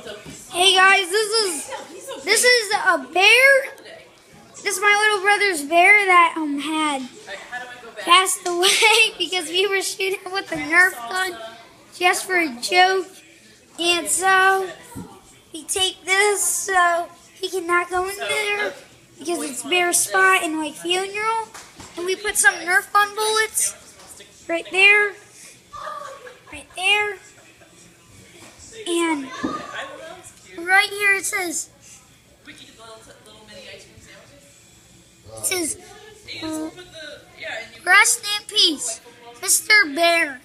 Hey guys, this is this is a bear. This is my little brother's bear that um had passed away because we were shooting with a Nerf gun just for a joke, and so we take this so he cannot go in there because it's bear spot and like funeral, and we put some Nerf gun bullets right there, it says it says uh, rest in peace, Mr. Bear.